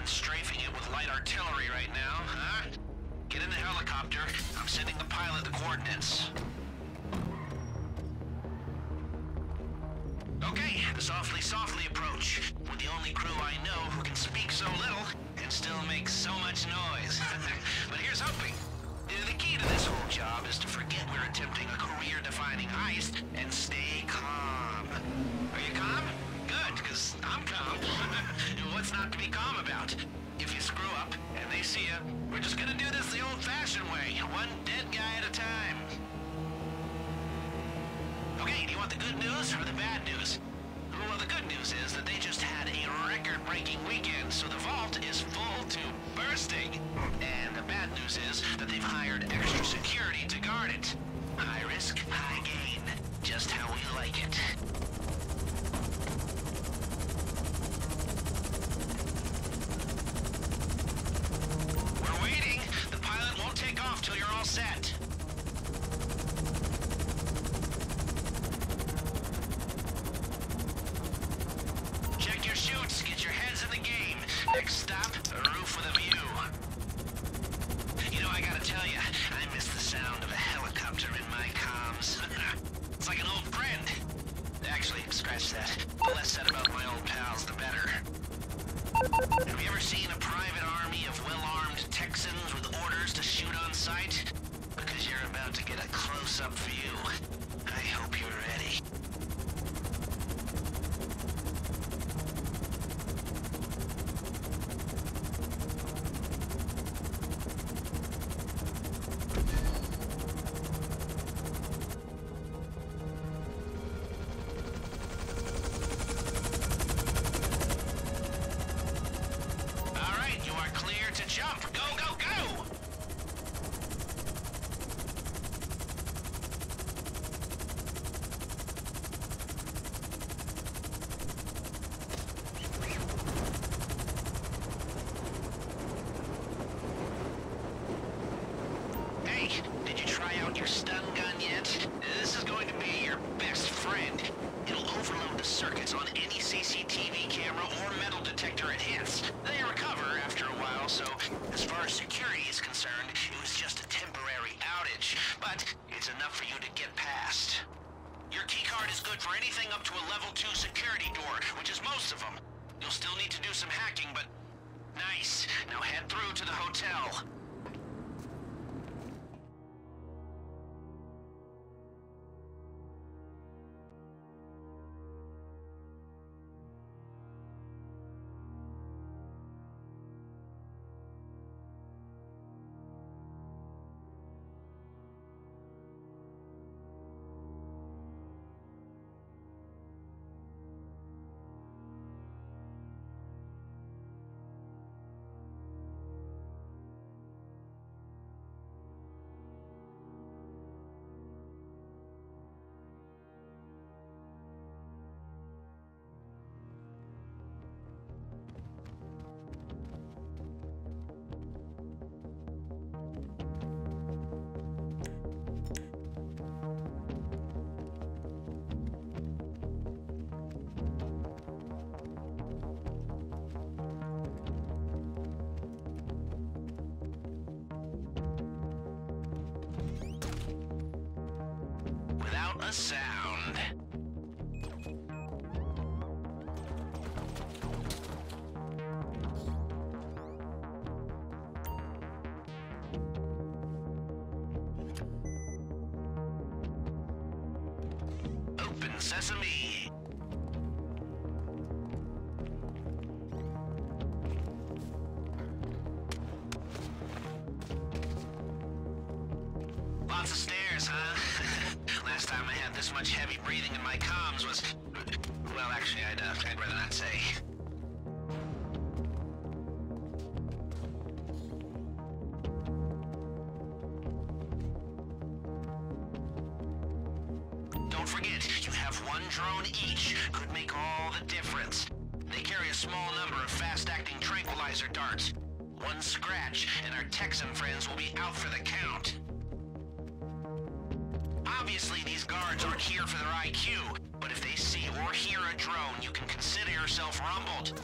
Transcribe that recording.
one strafing it with light artillery right now, huh? Get in the helicopter. I'm sending the pilot the coordinates. Okay, softly softly approach. With the only crew I know who can speak so little and still make so much noise. but here's hoping. The key to this whole job see we're just gonna do this the old-fashioned way, one dead guy at a time. Okay, do you want the good news or the bad news? Well, the good news is that they just had a record-breaking weekend, so the vault is full to bursting. And the bad news is that they've hired extra security to guard it. High risk, high gain. Just how we like it. That. The less said about my old pals, the better. Have you ever seen a private army of well-armed Texans with orders to shoot on sight? Because you're about to get a close-up view. Circuits on any CCTV camera or metal detector it hits. They recover after a while, so as far as security is concerned, it was just a temporary outage. But it's enough for you to get past. Your keycard is good for anything up to a level 2 security door, which is most of them. You'll still need to do some hacking, but... Nice. Now head through to the hotel. A sound. Open sesame. Lots of stairs, huh? Last time I had this much heavy breathing in my comms was... Well, actually, I'd, uh, I'd rather not say. Don't forget, you have one drone each. Could make all the difference. They carry a small number of fast-acting tranquilizer darts. One scratch, and our Texan friends will be out for the count. Obviously, these guards aren't here for their IQ. But if they see or hear a drone, you can consider yourself rumbled.